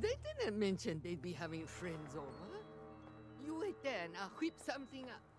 They didn't mention they'd be having friends over. You wait there and I'll whip something up.